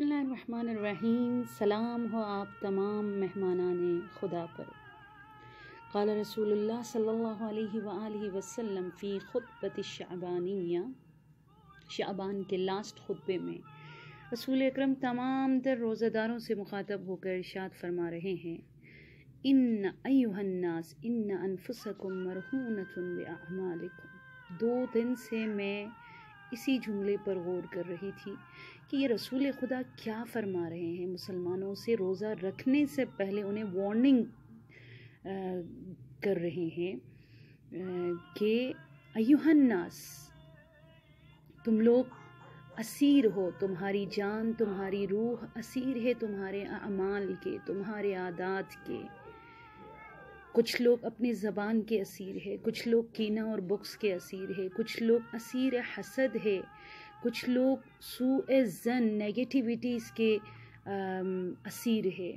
बिस्मिल्लाहिर्रहमानिर्रहीम। सलाम हो आप तमाम मेहमानान खुदा पर। काल रसूल वआलैहि वसल्लम फ़ी ख़ुतबत शअबानिया। शअबान के लास्ट खुतबे में रसूल अक्रम तमाम तर रोज़ेदारों से मुखातब होकर इरशाद फरमा रहे हैं। इन अयुहन्नास इन अनफुसकुम मरहूनतुन दो दिन से मैं इसी जुमले पर गौर कर रही थी कि ये रसूल खुदा क्या फरमा रहे हैं। मुसलमानों से रोज़ा रखने से पहले उन्हें वार्निंग कर रहे हैं कि अयुहन्नास तुम लोग असीर हो, तुम्हारी जान, तुम्हारी रूह असीर है, तुम्हारे अमाल के, तुम्हारे आदात के। कुछ लोग अपनी ज़बान के असीर है, कुछ लोग कीना और बुक्स के असीर है, कुछ लोग असीर हसद है, कुछ लोग सू जन नेगेटिविटीज़ के असीर है।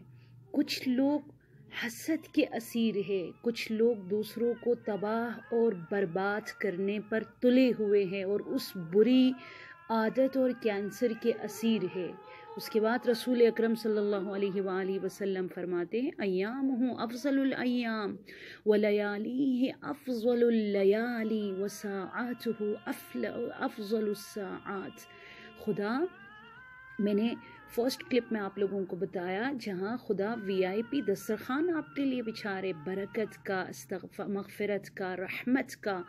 कुछ लोग हसद के असीर है, कुछ लोग दूसरों को तबाह और बर्बाद करने पर तुले हुए हैं और उस बुरी आदत और कैंसर के असीर है। उसके बाद रसूल अकरम सल्लल्लाहु वसल्लम फरमाते हैं अयाम हूँ अफ़ज़लयाम वलयाली है अफ़ज़लयाली वसाआत अफ़ज़लसाआत खुदा, मैंने फ़र्स्ट क्लिप में आप लोगों को बताया जहाँ खुदा वीआईपी दस्तरखान आपके लिए बिछा रहे बरकत का मगफ़रत का, रहमत का,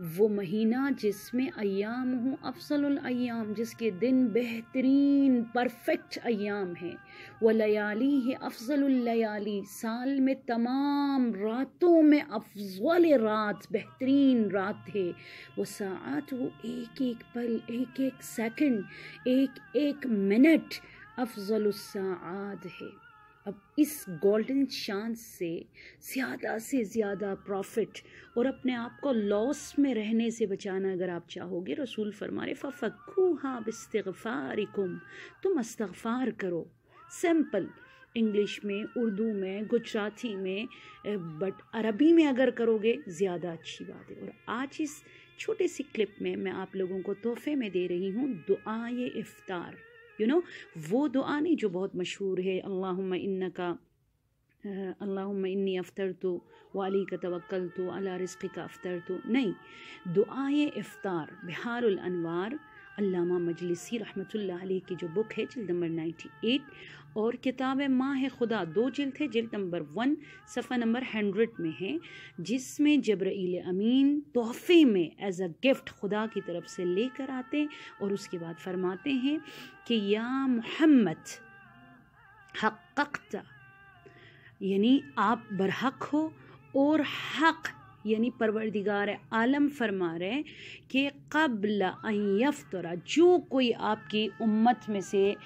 वो महीना जिसमें अयाम हूँ अफसल अयाम जिसके दिन बेहतरीन, परफेक्ट अयाम है। वह लयाली है अफजलयाली साल में तमाम रातों में अफजल रात, बेहतरीन रात है। वो सात वो एक एक पल एक एक सेकंड एक एक मिनट अफजल साद है। अब इस गोल्डन चांस से, ज़्यादा से ज़्यादा प्रॉफिट और अपने आप को लॉस में रहने से बचाना अगर आप चाहोगे, रसूल फरमारे फ़फ़ू हाँ बिस्तफ़ारिकुम तुम इस्तफ़ार करो। सिंपल इंग्लिश में, उर्दू में, गुजराती में बट अरबी में अगर करोगे, ज़्यादा अच्छी बात है। और आज इस छोटे सी क्लिप में मैं आप लोगों को तोहफे में दे रही हूँ दुआए इफ़्तार। यू नो वो दुआ नहीं जो बहुत मशहूर है अल्लाह इन्ना का इन्नी अफ्तर तो वाली का तवक्ल तो अला रिस्क का अफ्तर तो नहीं, दुआए इफ़्तार बिहार अनवार अल्लामा मजलिसी रहमतुल्लाह अलैह की जो बुक है, जिल्द नंबर 98 और किताब माँ है खुदा, दो जिल्द है, जिल्द नंबर वन, सफ़ा नंबर हंड्रेड में है, जिसमें जब्राइल अमीन तोहफे में एज अ गिफ्ट खुदा की तरफ़ से लेकर आते और उसके बाद फरमाते हैं कि या मोहम्मद हक़ यानी आप बरहक हो और हक़ यानी परवरदिगार आलम फरमा रहे कि कबल यफ्तरा जो कोई आपकी उम्मत में से आ,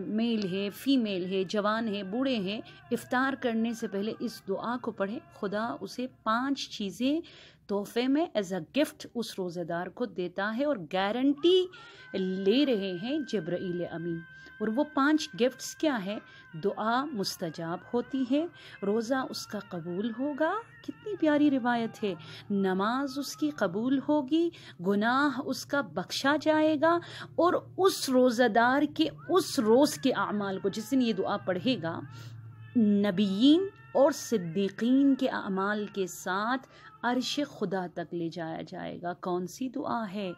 मेल है फ़ीमेल है जवान है बूढ़े हैं इफ़ार करने से पहले इस दुआ को पढ़े खुदा उसे पाँच चीज़ें तोहफे में एज अ गिफ्ट उस रोज़ेदार को देता है और गारंटी ले रहे हैं जब्राइल अमीन। और वो पाँच गिफ्ट्स क्या है? दुआ मुस्तजाब होती है। रोज़ा उसका कबूल होगा। कितनी प्यारी रिवायत है। नमाज़ उसकी कबूल होगी। गुनाह उसका बख्शा जाएगा। और उस रोज़ादार के, उस रोज़ के अमाल को जिस दिन ये दुआ पढ़ेगा, नबीन और सिद्दीकीन के अमाल के साथ अरश खुदा तक ले जाया जाएगा। कौन सी दुआ है?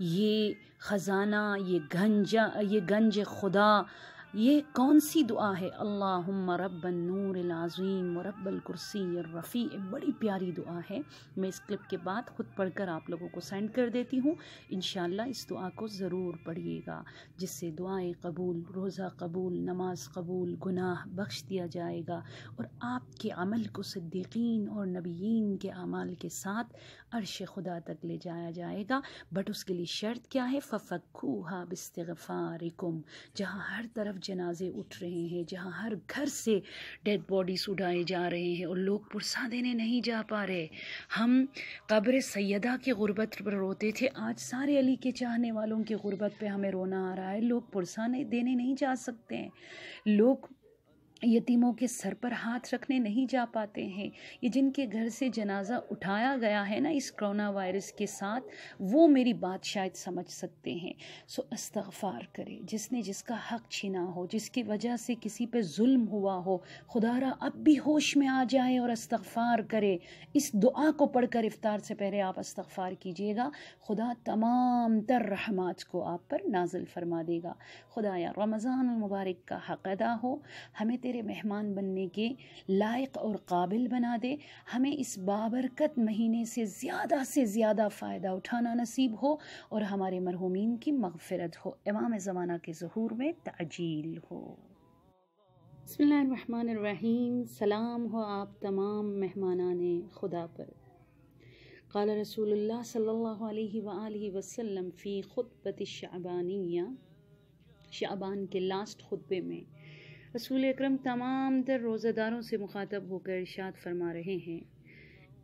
ये ख़जाना, ये गंजा, ये गंज खुदा ये कौन सी दुआ है? अल्लाहुम्मा रब्बन नूर आज़ीम रब्बल कुर्सी रफ़ी बड़ी प्यारी दुआ है। मैं इस क्लिप के बाद ख़ुद पढ़कर आप लोगों को सेंड कर देती हूँ। इन इस दुआ को ज़रूर पढ़िएगा, जिससे दुआएँ कबूल, रोज़ा कबूल, नमाज़ कबूल, गुनाह बख्श दिया जाएगा और आपके अमल को सिद्दीकीन और नबीन के अमाल के साथ अर्श खुदा तक ले जाया जाएगा। बट उसके लिए शर्त क्या है? फ़फ़ूहा बिस्तफ़ारिकुम जहाँ हर तरफ़ जनाजे उठ रहे हैं, जहाँ हर घर से डेड बॉडीज़ उड़ाए जा रहे हैं और लोग पुरसा देने नहीं जा पा रहे। हम कब्र सैदा की गुर्बत पर रोते थे। आज सारे अली के चाहने वालों की गुर्बत पे हमें रोना आ रहा है। लोग पुरसा देने नहीं जा सकते हैं। लोग यतीमों के सर पर हाथ रखने नहीं जा पाते हैं। ये जिनके घर से जनाजा उठाया गया है ना इस कोरोना वायरस के साथ, वो मेरी बात शायद समझ सकते हैं। सो अस्तगफार करे, जिसने जिसका हक छीना हो, जिसकी वजह से किसी पे जुल्म हुआ हो, खुदारा अब भी होश में आ जाए और अस्तगफार करे। इस दुआ को पढ़कर इफ्तार से पहले आप अस्तगफार कीजिएगा। खुदा तमाम तर रहमात को आप पर नाजिल फरमा देगा। खुदाया रमज़ान मुबारक का हक अदा हो। हमें तेरे मेहमान बनने के लायक और काबिल बना दे। हमें इस बाबरकत महीने से ज़्यादा से ज़्यादा फ़ायदा उठाना नसीब हो और हमारे मरहुमीन की मगफ़रत हो। इमाम ज़माना के ज़हूर में तजील हो। बसमीम सलाम हो आप तमाम मेहमानान खुदा पर। काल रसूलुल्लाह सल्लल्लाहु अलैहि वसल्लम फ़ी ख़ुतबत शाबानिया, शाबान के लास्ट खुतबे में रसूल अक्रम तमाम तर रोज़ादारों से मुखातब होकर इशात फरमा रहे हैं।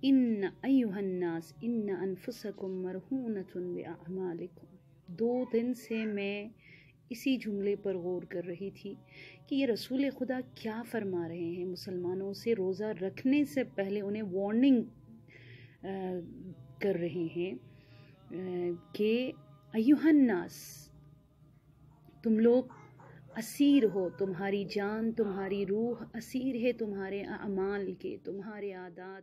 इन अयुहन्नास इन अनफुसकुम मरहूनतुन दो दिन से मैं इसी जुमले पर गौर कर रही थी कि ये रसूल खुदा क्या फरमा रहे हैं। मुसलमानों से रोज़ा रखने से पहले उन्हें वार्निंग कर रहे हैं कि अयुहन्नास तुम लोग असीर हो तुम्हारी जान तुम्हारी रूह असीर है तुम्हारे अमाल के तुम्हारे आदात